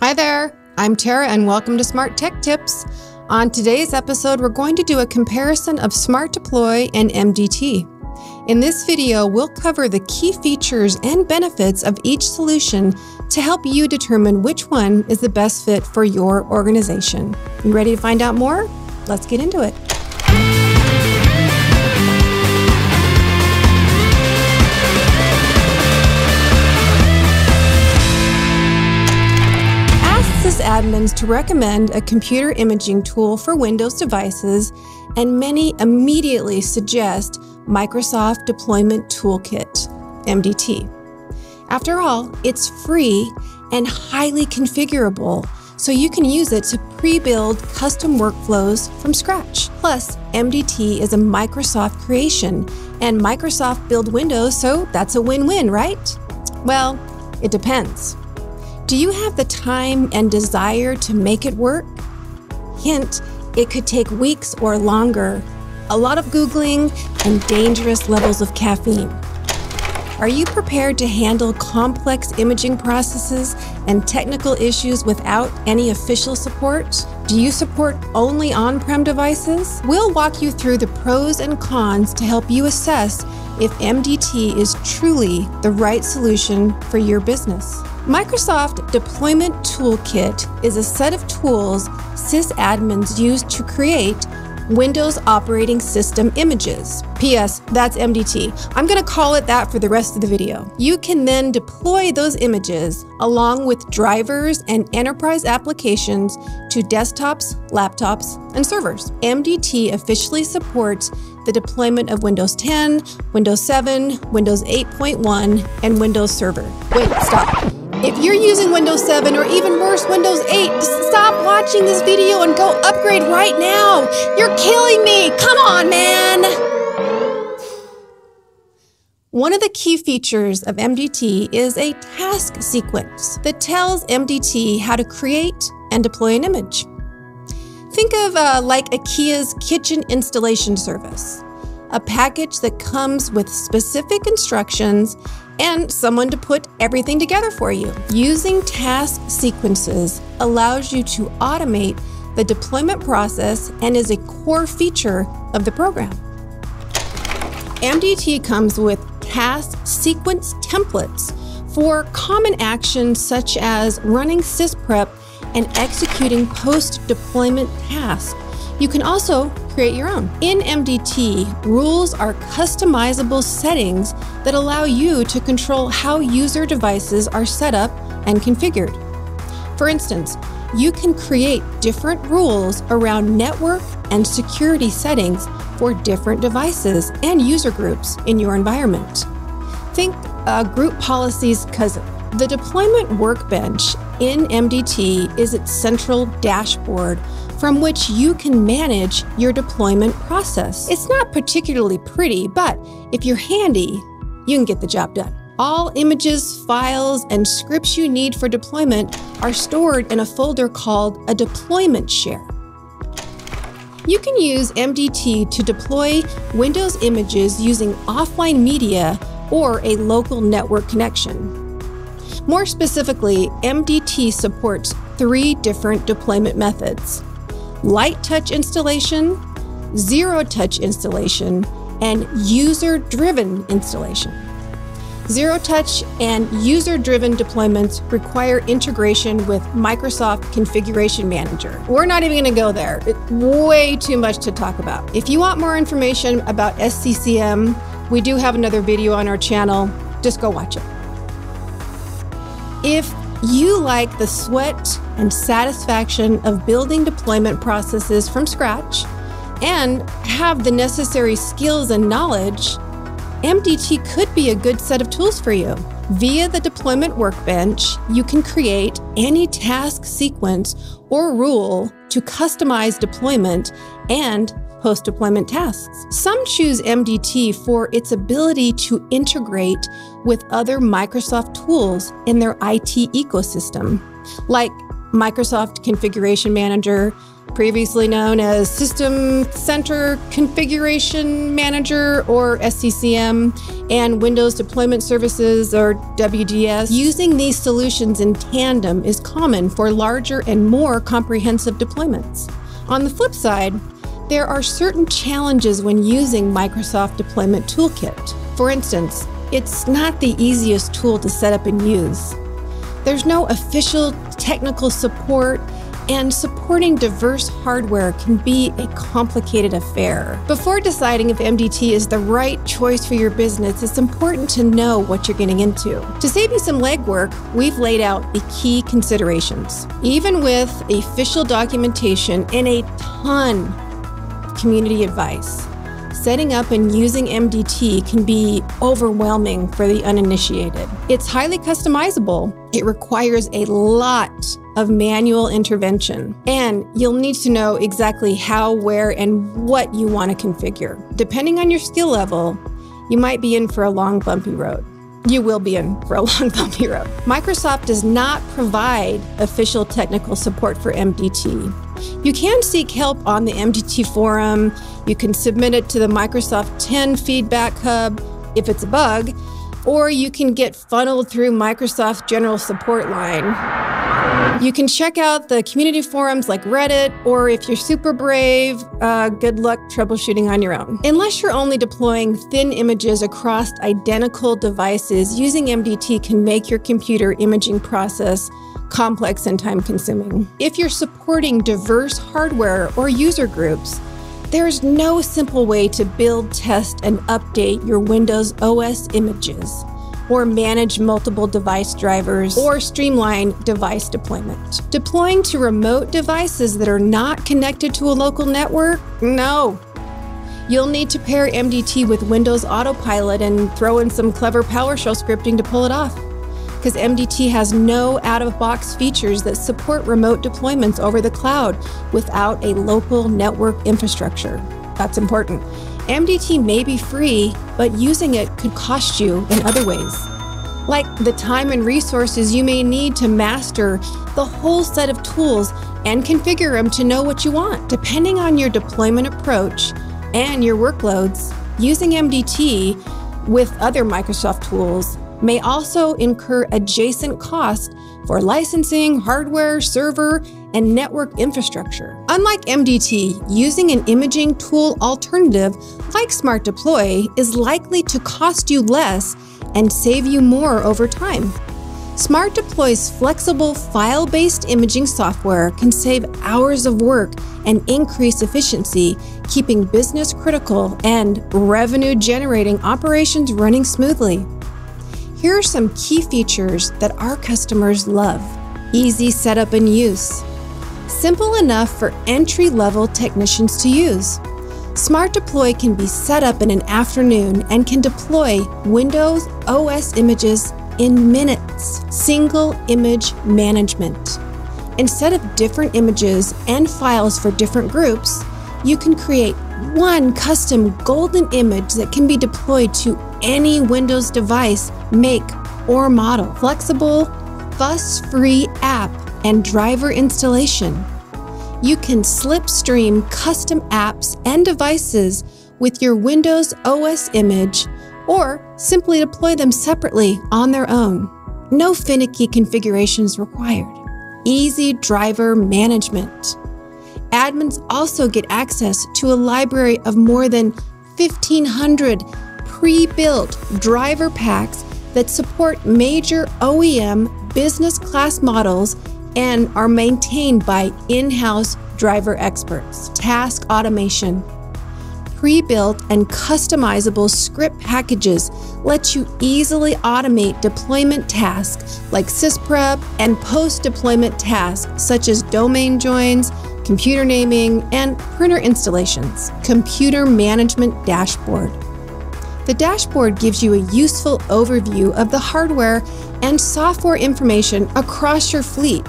Hi there, I'm Tara and welcome to Smart Tech Tips. On today's episode, we're going to do a comparison of Smart Deploy and MDT. In this video, we'll cover the key features and benefits of each solution to help you determine which one is the best fit for your organization. You ready to find out more? Let's get into it. Admins to recommend a computer imaging tool for Windows devices, and many immediately suggest Microsoft Deployment Toolkit, MDT. After all, it's free and highly configurable, so you can use it to pre build custom workflows from scratch. Plus, MDT is a Microsoft creation, and Microsoft build Windows, so that's a win win, right? Well, it depends. Do you have the time and desire to make it work? Hint, it could take weeks or longer, a lot of Googling, and dangerous levels of caffeine. Are you prepared to handle complex imaging processes and technical issues without any official support? Do you support only on prem devices? We'll walk you through the pros and cons to help you assess if MDT is truly the right solution for your business. Microsoft Deployment Toolkit is a set of tools sysadmins use to create Windows operating system images. P.S. That's MDT. I'm going to call it that for the rest of the video. You can then deploy those images along with drivers and enterprise applications to desktops, laptops, and servers. MDT officially supports the deployment of Windows 10, Windows 7, Windows 8.1, and Windows Server. Wait, stop. If you're using Windows 7 or even worse, Windows 8, stop watching this video and go upgrade right now. You're killing me. Come on, man. One of the key features of MDT is a task sequence that tells MDT how to create and deploy an image. Think of uh, like IKEA's kitchen installation service, a package that comes with specific instructions and someone to put everything together for you. Using task sequences allows you to automate the deployment process and is a core feature of the program. MDT comes with task sequence templates for common actions such as running sysprep and executing post deployment tasks. You can also create your own. In MDT, rules are customizable settings that allow you to control how user devices are set up and configured. For instance, you can create different rules around network and security settings for different devices and user groups in your environment. Think uh, group policies cousin. The deployment workbench in MDT is its central dashboard from which you can manage your deployment process. It's not particularly pretty, but if you're handy, you can get the job done. All images, files, and scripts you need for deployment are stored in a folder called a deployment share. You can use MDT to deploy Windows images using offline media or a local network connection. More specifically, MDT supports three different deployment methods light touch installation, zero touch installation, and user driven installation. Zero touch and user driven deployments require integration with Microsoft Configuration Manager. We're not even going to go there, it's way too much to talk about. If you want more information about SCCM, we do have another video on our channel. Just go watch it. If you like the sweat and satisfaction of building deployment processes from scratch and have the necessary skills and knowledge, MDT could be a good set of tools for you. Via the deployment workbench, you can create any task sequence or rule to customize deployment and post deployment tasks. Some choose MDT for its ability to integrate with other Microsoft tools in their IT ecosystem, like Microsoft Configuration Manager, previously known as System Center Configuration Manager or SCCM, and Windows Deployment Services or WDS. Using these solutions in tandem is common for larger and more comprehensive deployments. On the flip side, there are certain challenges when using Microsoft Deployment Toolkit. For instance, it's not the easiest tool to set up and use. There's no official technical support, and supporting diverse hardware can be a complicated affair. Before deciding if MDT is the right choice for your business, it's important to know what you're getting into. To save you some legwork, we've laid out the key considerations. Even with official documentation and a ton community advice, setting up and using MDT can be overwhelming for the uninitiated. It's highly customizable. It requires a lot of manual intervention, and you'll need to know exactly how, where, and what you want to configure. Depending on your skill level, you might be in for a long, bumpy road. You will be in for a long, bumpy road. Microsoft does not provide official technical support for MDT. You can seek help on the MDT forum. You can submit it to the Microsoft 10 feedback hub if it's a bug, or you can get funneled through Microsoft general support line. You can check out the community forums like Reddit, or if you're super brave, uh, good luck troubleshooting on your own. Unless you're only deploying thin images across identical devices, using MDT can make your computer imaging process complex and time consuming. If you're supporting diverse hardware or user groups, there's no simple way to build, test, and update your Windows OS images, or manage multiple device drivers, or streamline device deployment. Deploying to remote devices that are not connected to a local network? No. You'll need to pair MDT with Windows Autopilot and throw in some clever PowerShell scripting to pull it off because MDT has no out of box features that support remote deployments over the cloud without a local network infrastructure. That's important. MDT may be free, but using it could cost you in other ways. Like the time and resources you may need to master the whole set of tools and configure them to know what you want. Depending on your deployment approach and your workloads, using MDT with other Microsoft tools may also incur adjacent costs for licensing, hardware, server, and network infrastructure. Unlike MDT, using an imaging tool alternative like Smart Deploy is likely to cost you less and save you more over time. Smart Deploy's flexible file based imaging software can save hours of work and increase efficiency, keeping business critical and revenue generating operations running smoothly. Here are some key features that our customers love easy setup and use, simple enough for entry level technicians to use. Smart Deploy can be set up in an afternoon and can deploy Windows OS images in minutes. Single image management. Instead of different images and files for different groups, you can create one custom golden image that can be deployed to any Windows device, make, or model. Flexible, fuss free app and driver installation. You can slipstream custom apps and devices with your Windows OS image or simply deploy them separately on their own. No finicky configurations required. Easy driver management. Admins also get access to a library of more than 1,500 pre built driver packs that support major OEM business class models and are maintained by in house driver experts. Task automation. Pre built and customizable script packages let you easily automate deployment tasks like sysprep and post deployment tasks such as domain joins, computer naming, and printer installations. Computer Management Dashboard. The dashboard gives you a useful overview of the hardware and software information across your fleet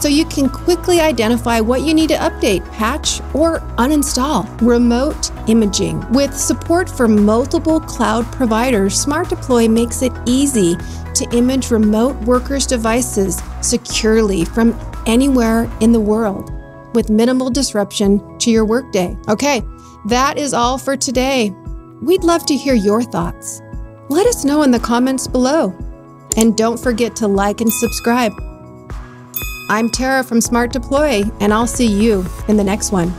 so you can quickly identify what you need to update, patch, or uninstall. Remote imaging. With support for multiple cloud providers, Smart Deploy makes it easy to image remote workers' devices securely from anywhere in the world with minimal disruption to your workday. Okay, that is all for today. We'd love to hear your thoughts. Let us know in the comments below. And don't forget to like and subscribe. I'm Tara from Smart Deploy, and I'll see you in the next one.